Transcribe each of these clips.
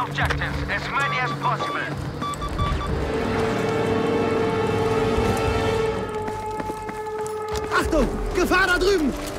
objectives as many as possible. Achtung! Gefahr da drüben!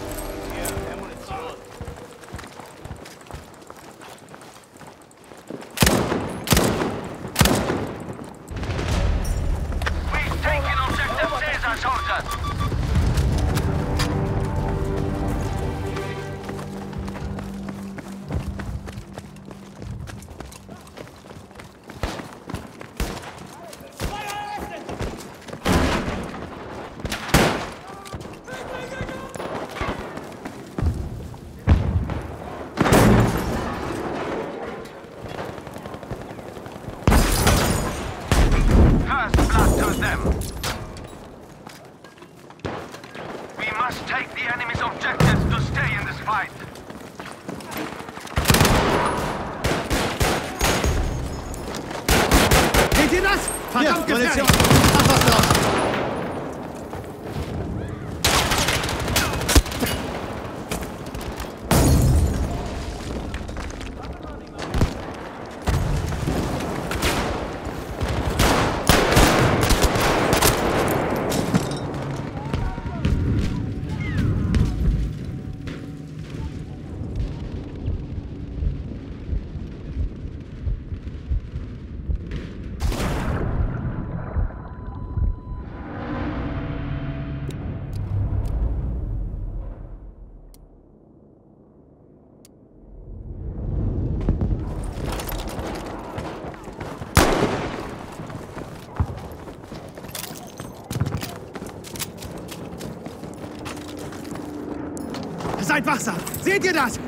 Seid wachsam! Seht ihr das?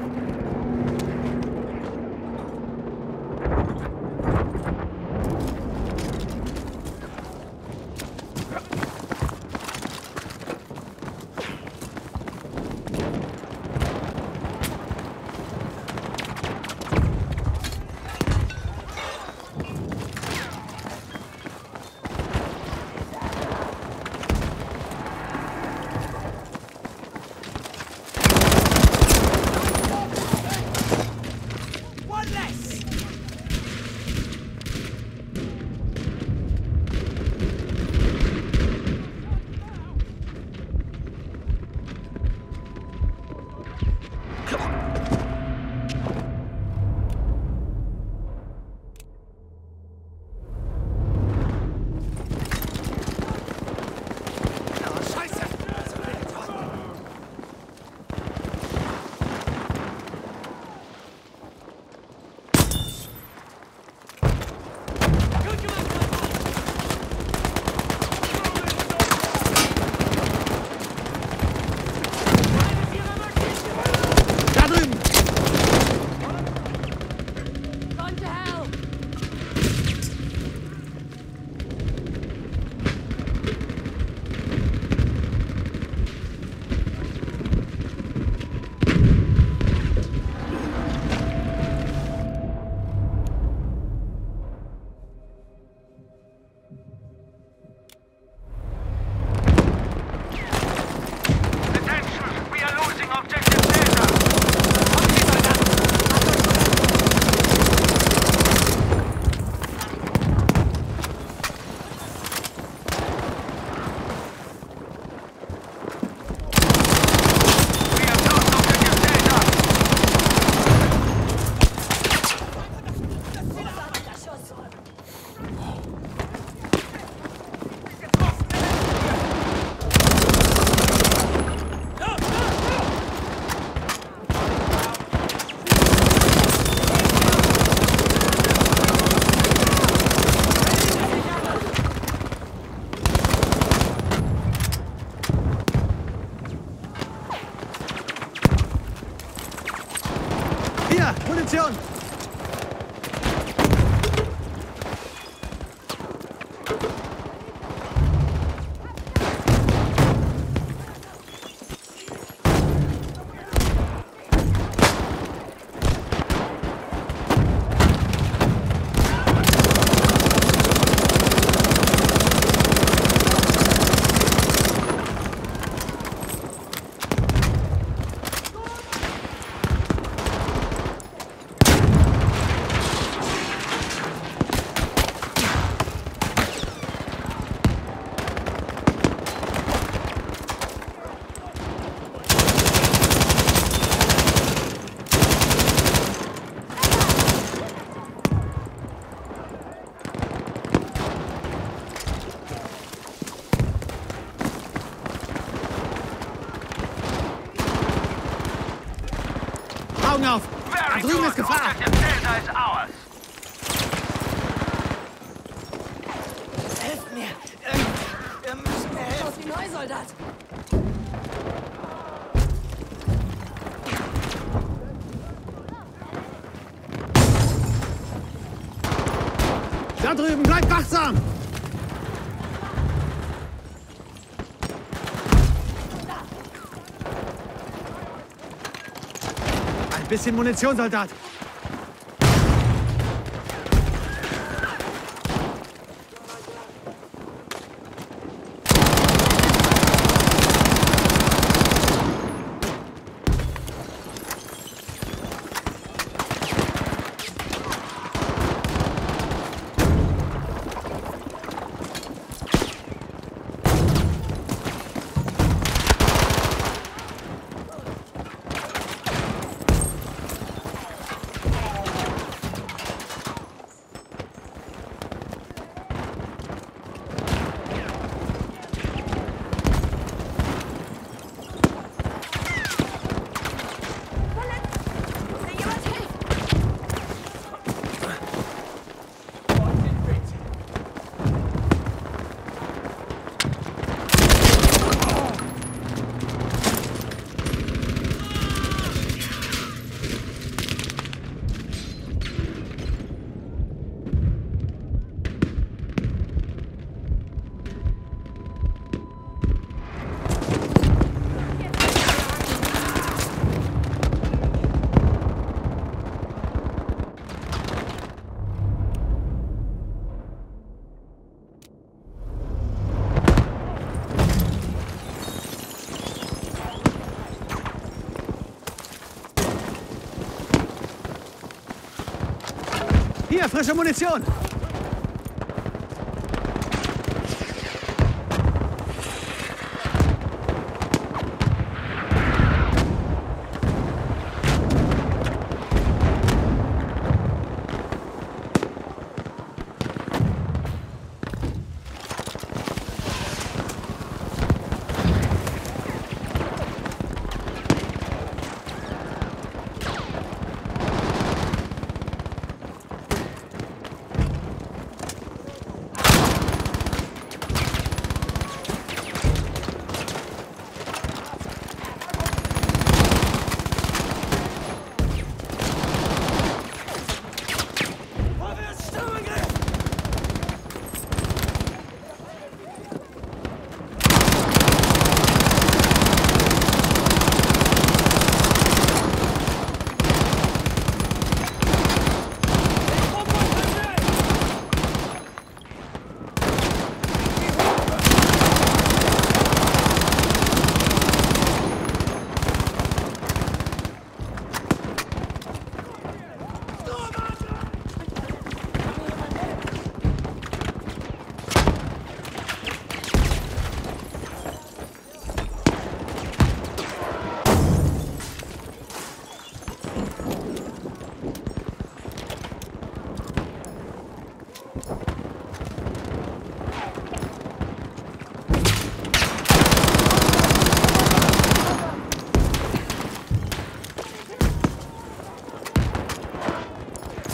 Da drüben, bleibt wachsam! Ein bisschen Munition, Soldat. frischen Munition!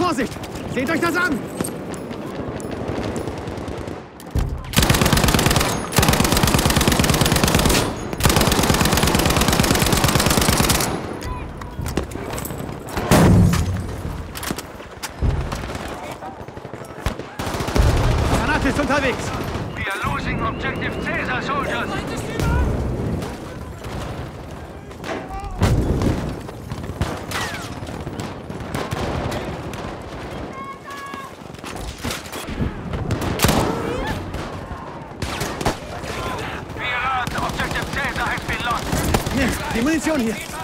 Vorsicht! Seht euch das an! Granat ist unterwegs! 我们来教你。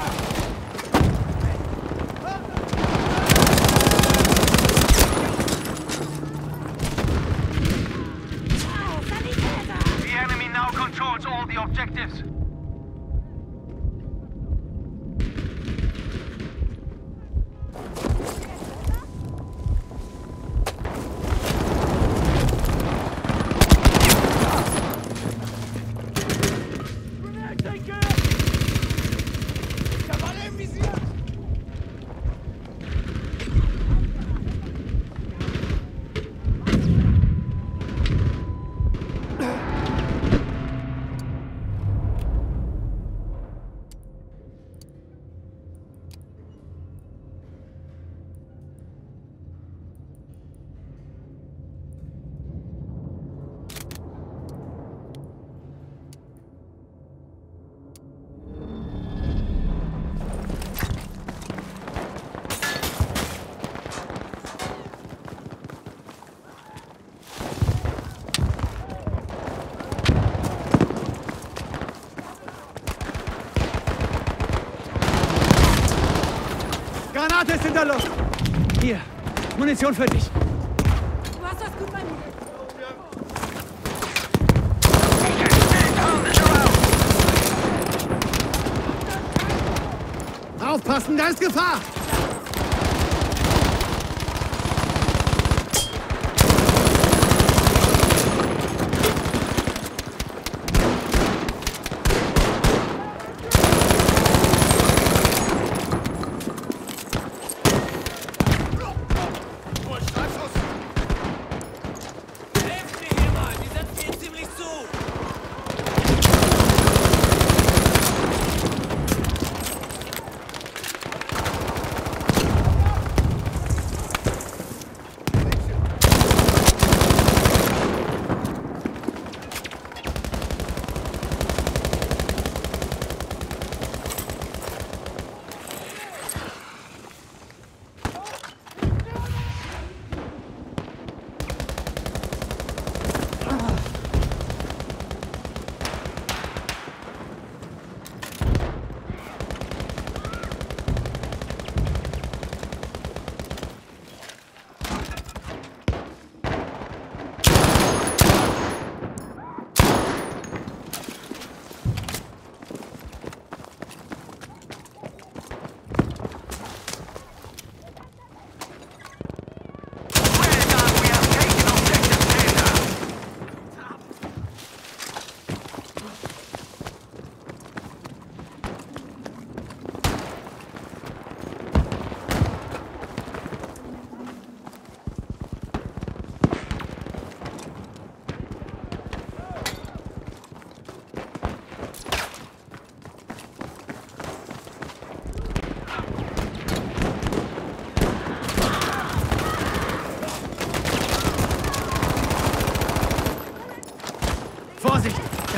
Munition für dich. Du hast das gut bei mir. Aufpassen, da ist Gefahr!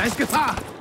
ist Gefahr!